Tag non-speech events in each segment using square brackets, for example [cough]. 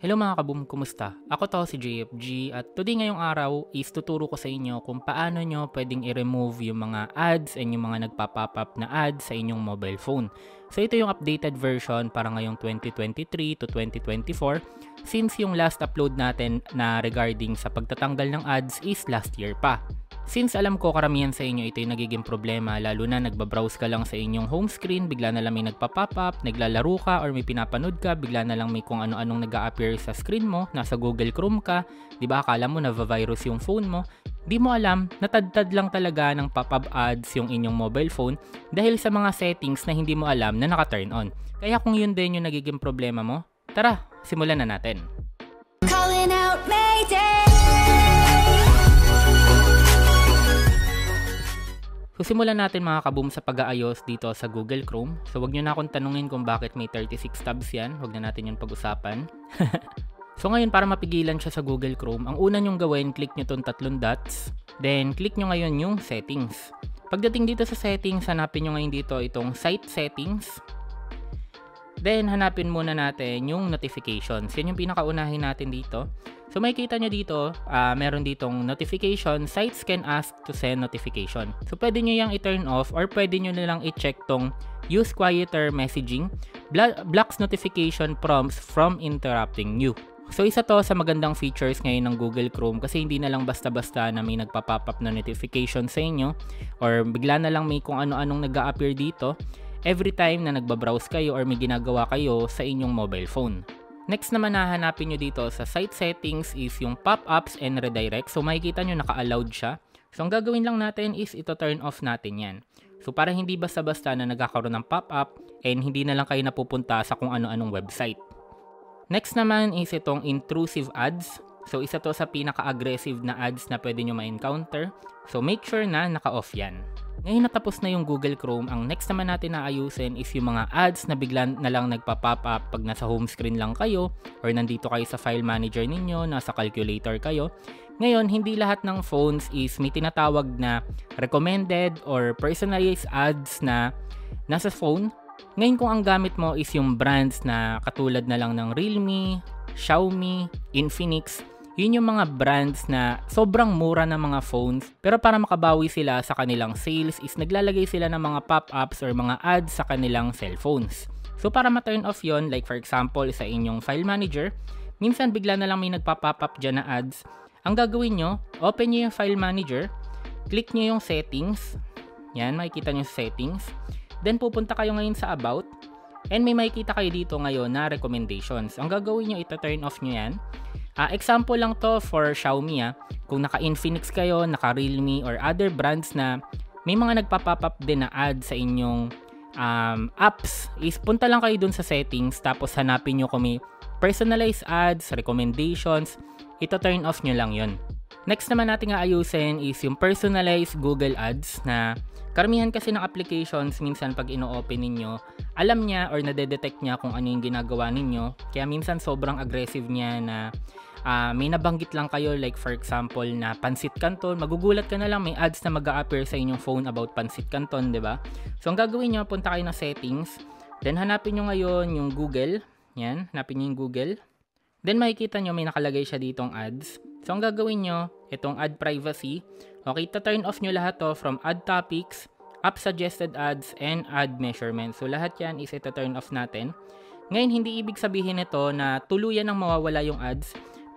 Hello mga kaboom, kumusta? Ako to si JFG at today ngayong araw is tuturo ko sa inyo kung paano nyo pwedeng i-remove yung mga ads and yung mga nagpa-pop up na ads sa inyong mobile phone. So ito yung updated version para ngayong 2023 to 2024 since yung last upload natin na regarding sa pagtatanggal ng ads is last year pa. Since alam ko karamihan sa inyo ito yung nagiging problema lalo na nagbabrowse ka lang sa inyong home screen, bigla na lang may nagpa-pop up, naglalaro ka or may pinapanood ka, bigla na lang may kung ano-anong nag appear sa screen mo, nasa Google Chrome ka, di ba akala mo na virus yung phone mo, di mo alam, natadtad lang talaga ng pop-up ads yung inyong mobile phone dahil sa mga settings na hindi mo alam na naka-turn on. Kaya kung yun din yung nagiging problema mo, tara, simulan na natin. So simulan natin mga kaboom sa pag-aayos dito sa Google Chrome. So wag nyo na akong tanungin kung bakit may 36 tabs yan. Wag na natin yun pag-usapan. [laughs] so ngayon para mapigilan siya sa Google Chrome, ang una nyong gawin, click nyo tong tatlong dots. Then click nyo ngayon yung settings. Pagdating dito sa settings, hanapin nyo ngayon dito itong site settings. Then hanapin muna natin yung notifications. Yan yung pinakaunahin natin dito. So makikita nyo dito, uh, meron ditong notification, sites can ask to send notification. So pwede nyo yung i-turn off or pwede nyo nilang i-check tong use quieter messaging, blocks notification prompts from interrupting you. So isa to sa magandang features ngayon ng Google Chrome kasi hindi na lang basta-basta na may nagpa-pop up na notification sa inyo or bigla na lang may kung ano-anong nag appear dito every time na nagbabrowse kayo or may ginagawa kayo sa inyong mobile phone. Next naman na hanapin nyo dito sa site settings is yung pop-ups and redirect. So makikita nyo naka-allowed siya. So ang gagawin lang natin is ito turn off natin yan. So para hindi basta-basta na nagkakaroon ng pop-up and hindi na lang kayo napupunta sa kung ano-anong website. Next naman is itong intrusive ads. So isa to sa pinaka-aggressive na ads na pwede nyo ma-encounter. So make sure na naka-off yan. Ngayon natapos na yung Google Chrome, ang next naman natin na ayusin is yung mga ads na bigla na lang nagpa-pop up pag nasa home screen lang kayo or nandito kayo sa file manager ninyo, nasa calculator kayo. Ngayon, hindi lahat ng phones is may tinatawag na recommended or personalized ads na nasa phone. Ngayon kung ang gamit mo is yung brands na katulad na lang ng Realme, Xiaomi, Infinix, yun yung mga brands na sobrang mura ng mga phones pero para makabawi sila sa kanilang sales is naglalagay sila ng mga pop-ups or mga ads sa kanilang cellphones. So para ma-turn off yon like for example sa inyong file manager, minsan bigla na lang may nagpa-pop up dyan na ads. Ang gagawin nyo, open nyo yung file manager, click nyo yung settings, yan, makikita nyo sa settings. Then pupunta kayo ngayon sa about, and may makikita kayo dito ngayon na recommendations. Ang gagawin nyo, ito turn off nyo yan. Uh, example lang to for Xiaomi ah. Kung naka Infinix kayo, naka Realme or other brands na may mga nagpa-pop up din na ad sa inyong um, apps, is punta lang kayo dun sa settings tapos hanapin nyo kung may personalized ads, recommendations, ito turn off nyo lang yon. Next naman natin ayusin is yung personalized Google Ads na karamihan kasi ng applications minsan pag ino-open ninyo, alam niya or nade-detect niya kung ano yung ginagawa ninyo. Kaya minsan sobrang aggressive niya na uh, may nabanggit lang kayo like for example na Pansit Canton, magugulat ka na lang may ads na mag appear sa inyong phone about Pansit Canton, 'di ba? So ang gagawin niyo, punta kayo na settings, then hanapin niyo ngayon yung Google. Yan, hanapin niyo yung Google. Then makikita niyo may nakalagay siya ditong ads. So ang gagawin niyo, itong ad privacy. Okay, ta-turn off niyo lahat to from ad topics, app suggested ads, and ad measurement. So lahat yan is ito turn off natin. Ngayon, hindi ibig sabihin nito na tuluyan nang mawawala yung ads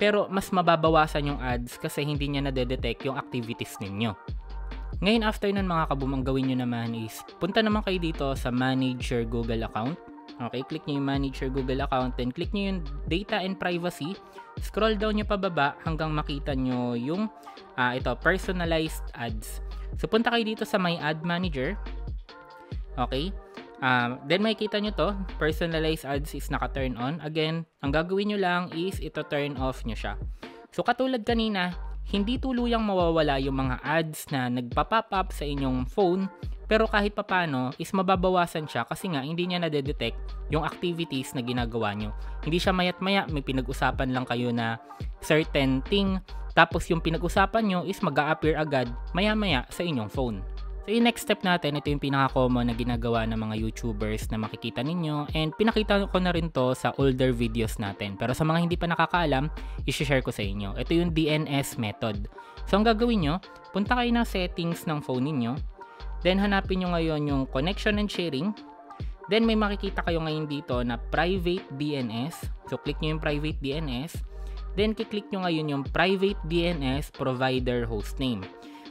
pero mas mababawasan yung ads kasi hindi niya na-detect yung activities ninyo. Ngayon after nun mga kabum, ang gawin nyo naman is punta naman kayo dito sa manage your Google account. Okay, click nyo yung manage your Google account then click nyo yung data and privacy. Scroll down nyo pababa hanggang makita nyo yung uh, ito, personalized ads. So punta kayo dito sa my ad manager. Okay, Um, then makikita nyo to, personalized ads is naka-turn on. Again, ang gagawin nyo lang is ito turn off nyo siya. So katulad kanina, hindi tuluyang mawawala yung mga ads na nagpa-pop up sa inyong phone pero kahit papano is mababawasan siya kasi nga hindi niya nade-detect yung activities na ginagawa nyo. Hindi siya mayat maya, may pinag-usapan lang kayo na certain thing tapos yung pinag-usapan nyo is mag appear agad maya maya sa inyong phone. So yung next step natin, ito yung pinaka-common na ginagawa ng mga YouTubers na makikita ninyo and pinakita ko na rin to sa older videos natin. Pero sa mga hindi pa nakakaalam, isi-share ko sa inyo. Ito yung DNS method. So ang gagawin nyo, punta kayo ng settings ng phone ninyo. Then hanapin nyo ngayon yung connection and sharing. Then may makikita kayo ngayon dito na private DNS. So click nyo yung private DNS. Then kiklik nyo ngayon yung private DNS provider hostname.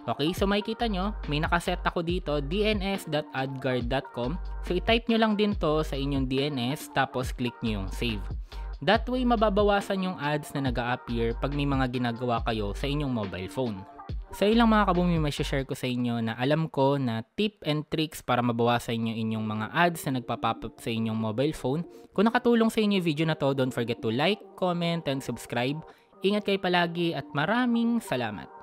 Okay, so makikita nyo, may nakaset ako dito, dns.adguard.com. So i-type nyo lang din to sa inyong DNS, tapos click nyo yung save. That way, mababawasan yung ads na nag appear pag may mga ginagawa kayo sa inyong mobile phone. Sa ilang mga kabumi, may share ko sa inyo na alam ko na tip and tricks para mabawasan nyo inyong mga ads na nagpa-pop up sa inyong mobile phone. Kung nakatulong sa inyo yung video na to, don't forget to like, comment, and subscribe. Ingat kayo palagi at maraming salamat!